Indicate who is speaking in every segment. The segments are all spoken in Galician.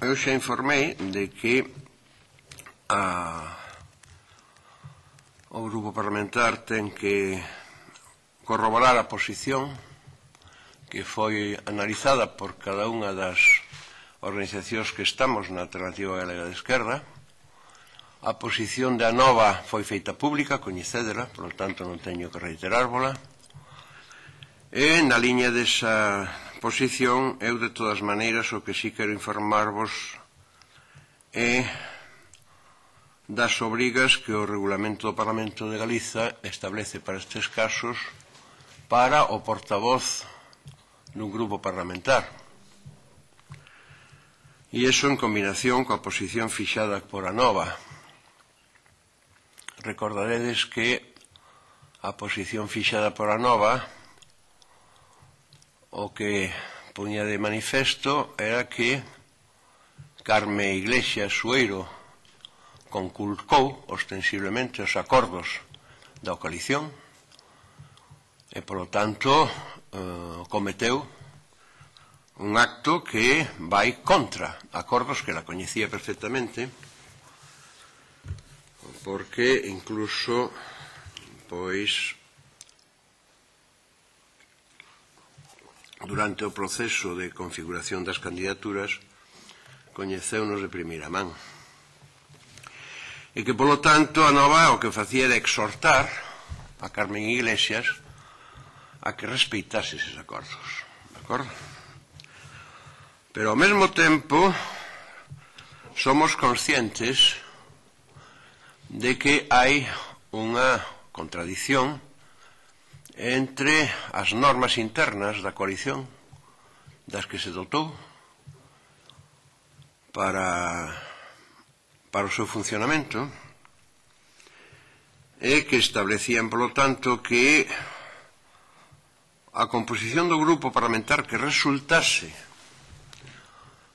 Speaker 1: eu xa informei de que a, o grupo parlamentar ten que corroborar a posición que foi analizada por cada unha das organizacións que estamos na Alternativa Galega de Esquerda. A posición da nova foi feita pública, coñecédela, por lo tanto non teño que reiterárvola. E na liña desa posición, eu de todas maneiras o que sí quero informarvos é das obrigas que o Regulamento do Parlamento de Galiza establece para estes casos para o portavoz dun grupo parlamentar. E iso en combinación coa posición fixada por a nova. Recordaredes que a posición fixada por a nova o que poñía de manifesto era que Carme Iglesias Sueiro conculcou ostensiblemente os acordos da coalición e, polo tanto, eh, cometeu un acto que vai contra acordos que la coñecía perfectamente porque incluso pois durante o proceso de configuración das candidaturas coñeceunos de primeira man e que polo tanto a nova o que facía era exhortar a Carmen Iglesias a que respeitase eses acordos de acordo? pero ao mesmo tempo somos conscientes de que hai unha contradición entre as normas internas da coalición das que se dotou para, para o seu funcionamento e que establecían, polo tanto, que a composición do grupo parlamentar que resultase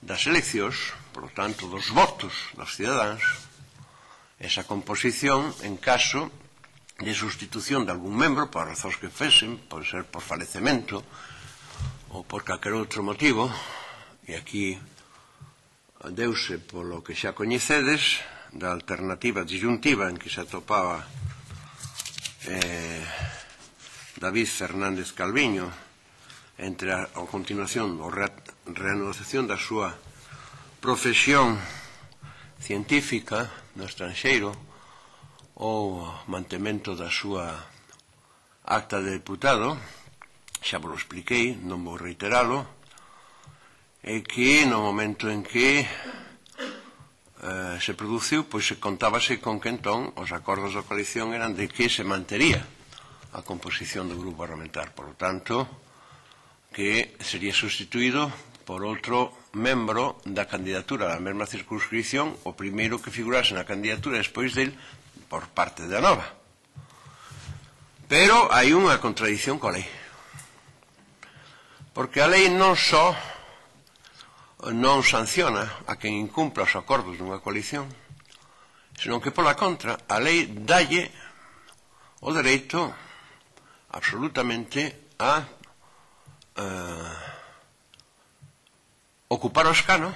Speaker 1: das eleccións, polo tanto, dos votos dos cidadáns, esa composición, en caso de sustitución de algún membro, por razóns que fesen, pode ser por falecemento ou por calquer outro motivo, e aquí deuse polo que xa coñecedes da alternativa disyuntiva en que se atopaba eh, David Fernández Calviño entre a, a continuación ou re, reanudación da súa profesión científica no estranxeiro o mantemento da súa acta de deputado, xa vos expliquei, non vou reiteralo, é que no momento en que eh, se produciu, pois se contábase con que entón os acordos da coalición eran de que se mantería a composición do grupo parlamentar. Por lo tanto, que sería sustituído por outro membro da candidatura da mesma circunscripción, o primeiro que figurase na candidatura despois del por parte de Anova. Pero hai unha contradición coa lei. Porque a lei non só non sanciona a quen incumpla os acordos dunha coalición, senón que pola contra a lei dalle o dereito absolutamente a eh, ocupar o escano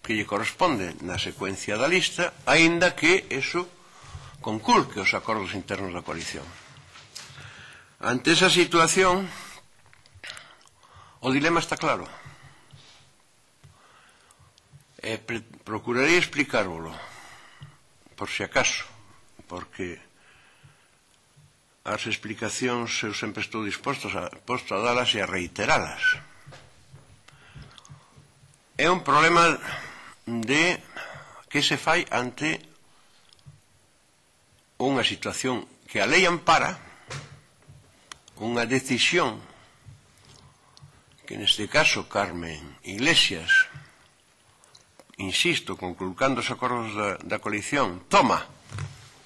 Speaker 1: que lle corresponde na secuencia da lista, aínda que eso conculque os acordos internos da coalición. Ante esa situación, o dilema está claro. E procurarei explicárvolo, por si acaso, porque as explicacións eu sempre estou disposto a, posto a dalas e a reiteralas. É un problema de que se fai ante unha situación que a lei ampara unha decisión que neste caso Carmen Iglesias insisto, conculcando os acordos da, da coalición toma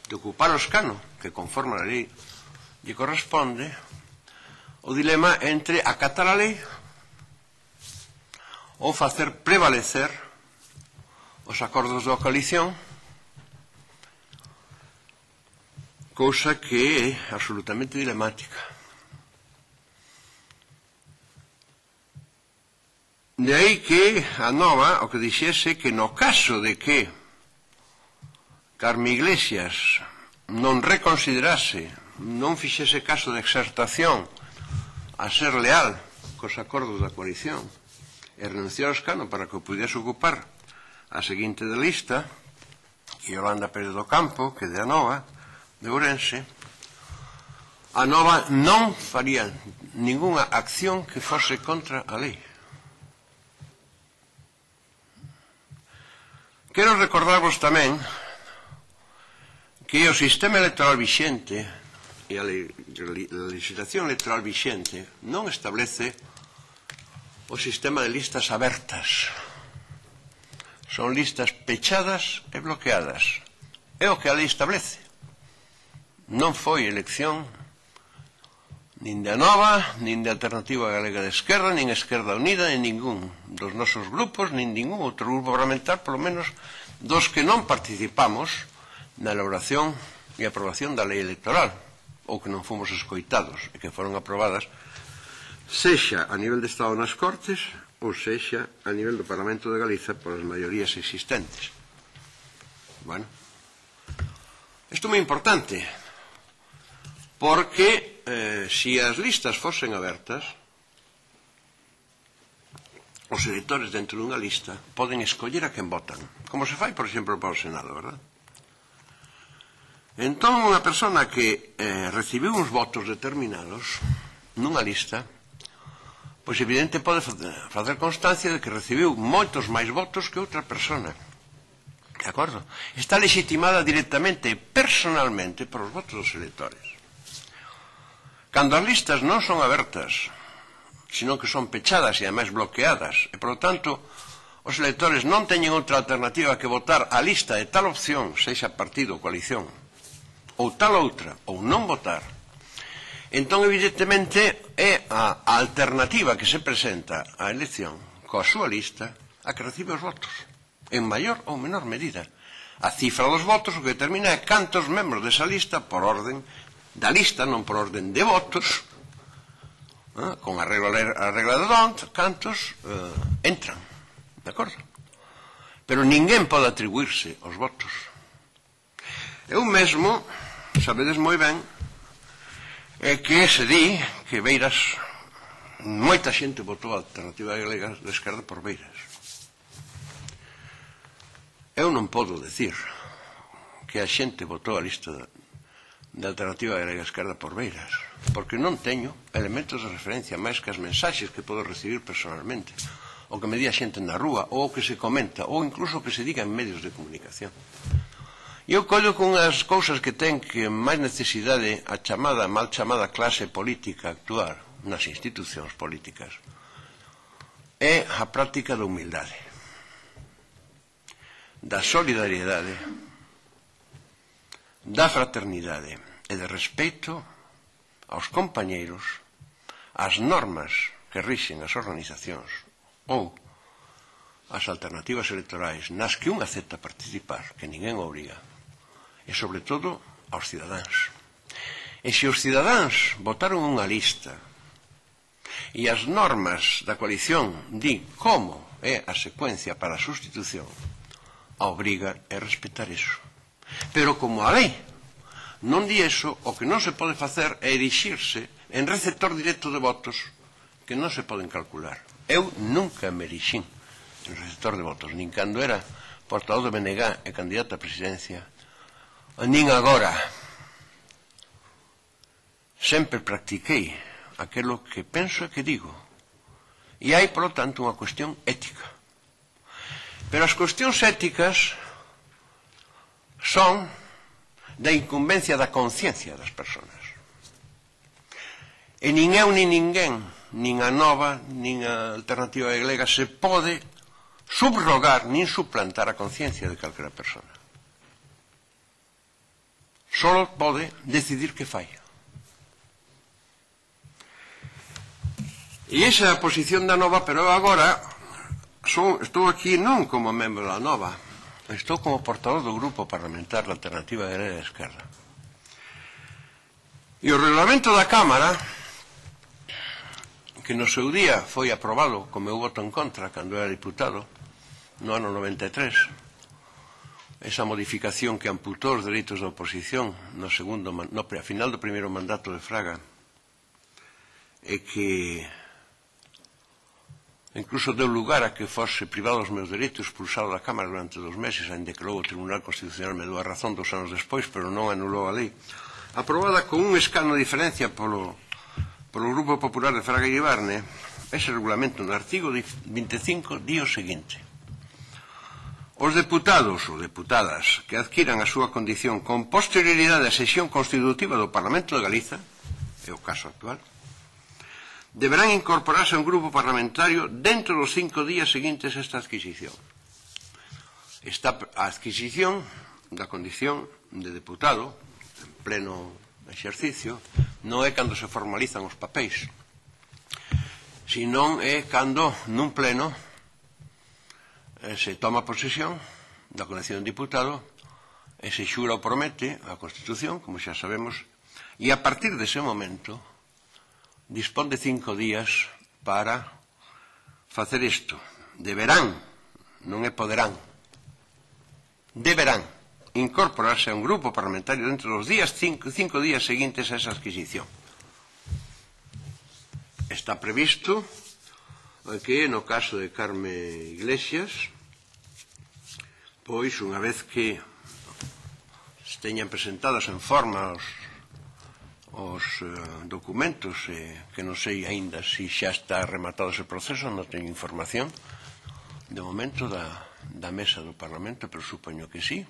Speaker 1: de ocupar o escano que conforme a lei lle corresponde o dilema entre acatar a lei ou facer prevalecer os acordos da coalición cousa que é absolutamente dilemática. De aí que a nova o que dixese que no caso de que Carme Iglesias non reconsiderase, non fixese caso de exertación a ser leal cos acordos da coalición e renunciar ao escano para que o pudese ocupar a seguinte de lista, Yolanda Pérez do Campo, que de Anova, de Ourense, a nova non faría ningunha acción que fose contra a lei. Quero recordarvos tamén que o sistema electoral vixente e a legislación electoral vixente non establece o sistema de listas abertas. Son listas pechadas e bloqueadas. É o que a lei establece non foi elección nin de Nova, nin de Alternativa Galega de Esquerda, nin Esquerda Unida, nin ningún dos nosos grupos, nin ningún outro grupo parlamentar, polo menos dos que non participamos na elaboración e aprobación da lei electoral, ou que non fomos escoitados e que foron aprobadas, sexa a nivel de Estado nas Cortes ou sexa a nivel do Parlamento de Galiza por as maiorías existentes. Bueno, isto é moi importante, Porque eh, si as listas fosen abertas, os electores dentro dunha lista poden escoller a quen votan. Como se fai, por exemplo, para o Senado, verdad? Entón, unha persona que eh, recibiu uns votos determinados nunha lista, pois evidente pode facer constancia de que recibiu moitos máis votos que outra persona. De acordo? Está legitimada directamente, personalmente, por os votos dos electores. Cando as listas non son abertas, sino que son pechadas e ademais bloqueadas, e, por lo tanto, os electores non teñen outra alternativa que votar a lista de tal opción, sexa partido ou coalición, ou tal outra, ou non votar, entón, evidentemente, é a, a alternativa que se presenta á elección coa súa lista a que recibe os votos, en maior ou menor medida. A cifra dos votos o que determina é cantos membros desa lista, por orden, da lista, non por orden de votos, eh, con a regla, a regla de don, cantos eh, entran, de acordo? Pero ninguén pode atribuirse os votos. Eu mesmo, sabedes moi ben, é que se di que Beiras moita xente votou a alternativa galega de esquerda por Beiras. Eu non podo decir que a xente votou a lista da alternativa galega esquerda por Beiras porque non teño elementos de referencia máis que as mensaxes que podo recibir personalmente o que me di a xente na rúa ou o que se comenta ou incluso o que se diga en medios de comunicación. E eu collo con as cousas que ten que máis necesidade a chamada, mal chamada clase política actuar nas institucións políticas é a práctica da humildade da solidariedade da fraternidade e de respeito aos compañeiros, ás normas que rixen as organizacións ou as alternativas electorais nas que un acepta participar, que ninguén obriga, e sobre todo aos cidadáns. E se os cidadáns votaron unha lista e as normas da coalición di como é a secuencia para a sustitución, obriga a respetar iso. Pero como a lei Non di eso, o que non se pode facer é erixirse en receptor directo de votos que non se poden calcular. Eu nunca me erixín en receptor de votos, nin cando era portavoz do BNG e candidato a presidencia, nin agora. Sempre practiquei aquelo que penso e que digo. E hai, polo tanto, unha cuestión ética. Pero as cuestións éticas son da incumbencia da conciencia das persoas. E nin eu nin ninguén, nin a nova, nin a alternativa galega se pode subrogar nin suplantar a conciencia de calquera persona. Solo pode decidir que fai. E esa é a posición da nova, pero agora son, estou aquí non como membro da nova, Estou como portavoz do Grupo Parlamentar da Alternativa de Lera Esquerda. E o reglamento da Cámara, que no seu día foi aprobado co meu voto en contra cando era diputado, no ano 93, esa modificación que amputou os dereitos da oposición no segundo, no, a final do primeiro mandato de Fraga, e que Incluso deu lugar a que fose privado os meus dereitos expulsado da Cámara durante dos meses, ainda que logo o Tribunal Constitucional me deu a razón dos anos despois, pero non anulou a lei. Aprobada con un escano de diferencia polo, polo Grupo Popular de Fraga e Ibarne, ese regulamento no artigo 25 di o seguinte. Os deputados ou deputadas que adquiran a súa condición con posterioridade á sesión constitutiva do Parlamento de Galiza, é o caso actual, deberán incorporarse a un grupo parlamentario dentro dos cinco días seguintes a esta adquisición. Esta adquisición da condición de deputado en pleno exercicio non é cando se formalizan os papéis, senón é cando nun pleno eh, se toma posesión da condición de diputado e se xura ou promete a Constitución, como xa sabemos, e a partir dese momento dispón de cinco días para facer isto. Deberán, non é poderán, deberán incorporarse a un grupo parlamentario dentro dos días cinco, cinco días seguintes a esa adquisición. Está previsto que no caso de Carme Iglesias pois unha vez que teñan presentados en forma os os eh, documentos eh, que non sei aínda se si xa está rematado ese proceso non teño información. De momento da, da mesa do Parlamento pero supoño que sí.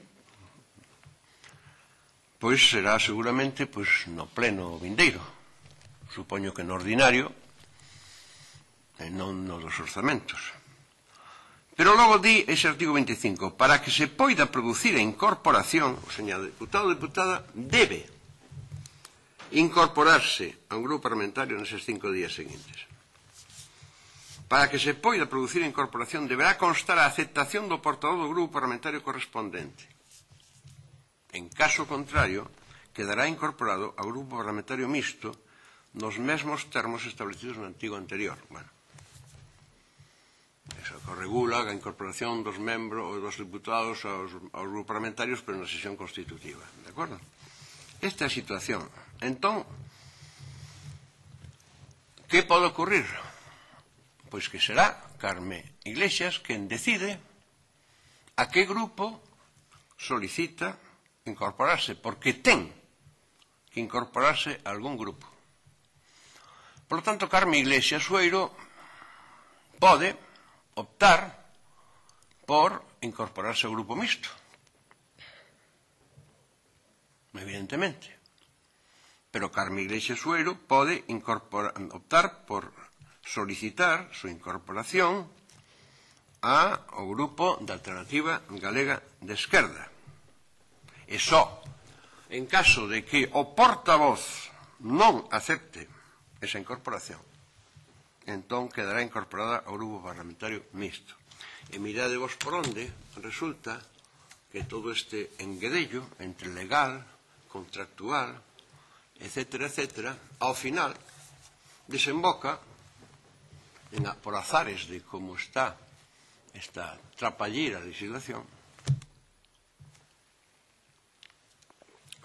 Speaker 1: Pois será seguramente pois no pleno vindeiro. Supoño que no ordinario e non no dos orzamentos. Pero logo di ese artigo 25, para que se poida producir a incorporación, o señor deputado ou deputada debe incorporarse a un grupo parlamentario neses cinco días seguintes. Para que se poida producir a incorporación deberá constar a aceptación do portador do grupo parlamentario correspondente. En caso contrario, quedará incorporado ao grupo parlamentario mixto nos mesmos termos establecidos no antigo anterior. Bueno, eso que regula a incorporación dos membros ou dos diputados aos, aos grupos parlamentarios pero na sesión constitutiva. De acordo? Esta é a situación. Entón, que pode ocurrir? Pois que será Carme Iglesias quen decide a que grupo solicita incorporarse, porque ten que incorporarse a algún grupo. Por lo tanto, Carme Iglesias Sueiro pode optar por incorporarse ao grupo mixto. Evidentemente pero Carme Iglesias Suero pode optar por solicitar su incorporación a o grupo da Alternativa Galega de Esquerda. E só, en caso de que o portavoz non acepte esa incorporación, entón quedará incorporada ao grupo parlamentario mixto. E mirade vos por onde resulta que todo este enguedello entre legal, contractual, etcétera, etcétera, ao final desemboca en a, por azares de como está esta trapallera de legislación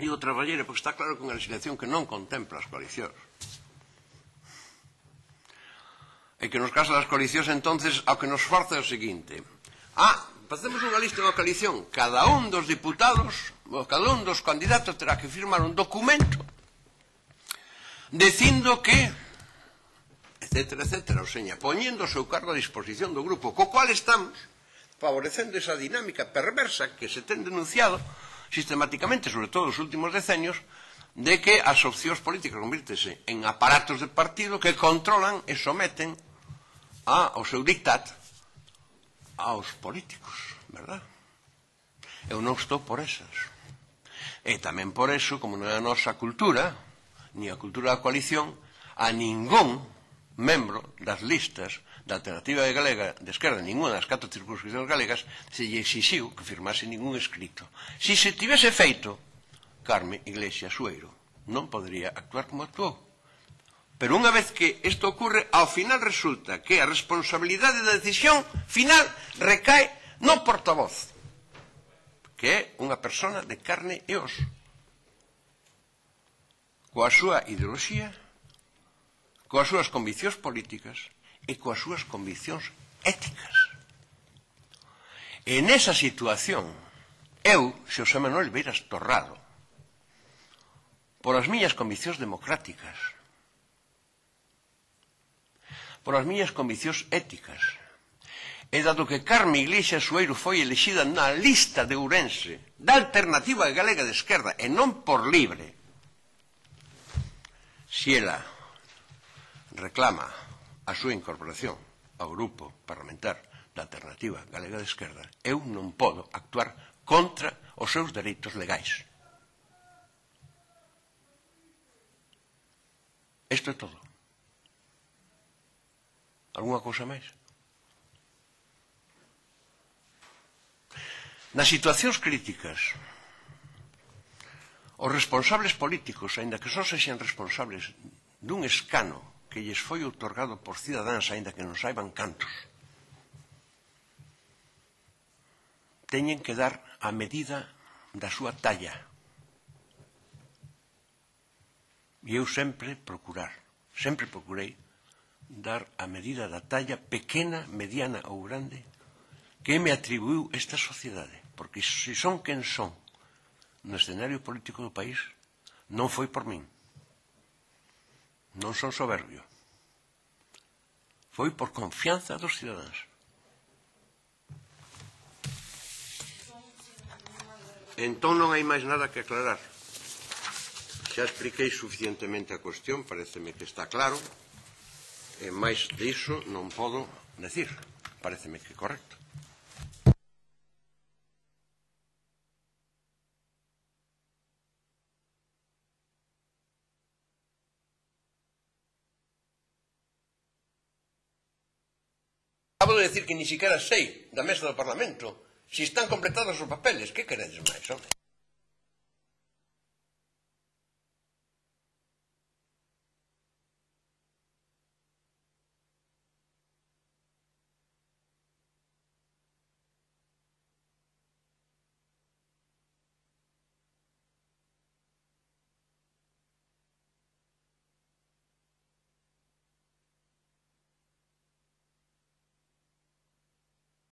Speaker 1: digo trapallera porque está claro que unha legislación que non contempla as coalicións. E que nos casos das coalicións entonces ao que nos forza é o seguinte. Ah, facemos unha lista de coalición. Cada un dos diputados cada un dos candidatos terá que firmar un documento dicindo que etcétera, etcétera, ou seña, poñendo o seu cargo a disposición do grupo, co cual estamos favorecendo esa dinámica perversa que se ten denunciado sistemáticamente, sobre todo nos últimos decenios, de que as opcións políticas convírtese en aparatos de partido que controlan e someten a, ao seu dictat aos políticos, verdad? Eu non estou por esas. E tamén por eso, como non é a nosa cultura, ni a cultura da coalición a ningún membro das listas da alternativa de galega de esquerda, ninguna das catro circunscripcións galegas, se lle exixiu que firmase ningún escrito. Si se tivese feito, Carme Iglesias Sueiro non podería actuar como actuou. Pero unha vez que isto ocurre, ao final resulta que a responsabilidade da decisión final recae no portavoz, que é unha persona de carne e oso coa súa ideoloxía, coas súas conviccións políticas e coas súas conviccións éticas. En esa situación, eu, Xosé Manuel Beiras Torrado, por as miñas conviccións democráticas, por as miñas conviccións éticas, e dado que Carme Iglesias Sueiro foi elexida na lista de Ourense da alternativa galega de esquerda e non por libre, si ela reclama a súa incorporación ao grupo parlamentar da Alternativa Galega de Esquerda, eu non podo actuar contra os seus dereitos legais. Isto é todo. Alguna cousa máis? Nas situacións críticas Os responsables políticos, aínda que só sexan responsables dun escano que lles foi otorgado por cidadáns, aínda que non saiban cantos, teñen que dar a medida da súa talla. E eu sempre procurar, sempre procurei dar a medida da talla pequena, mediana ou grande que me atribuiu esta sociedade. Porque se son quen son no escenario político do país non foi por min. Non son soberbio. Foi por confianza dos cidadáns. Entón non hai máis nada que aclarar. Xa expliquei suficientemente a cuestión, pareceme que está claro, e máis diso non podo decir, pareceme que correcto. Ah, Acabo de decir que ni siquiera sei da mesa do Parlamento se están completados os papeles. Que queredes máis, home?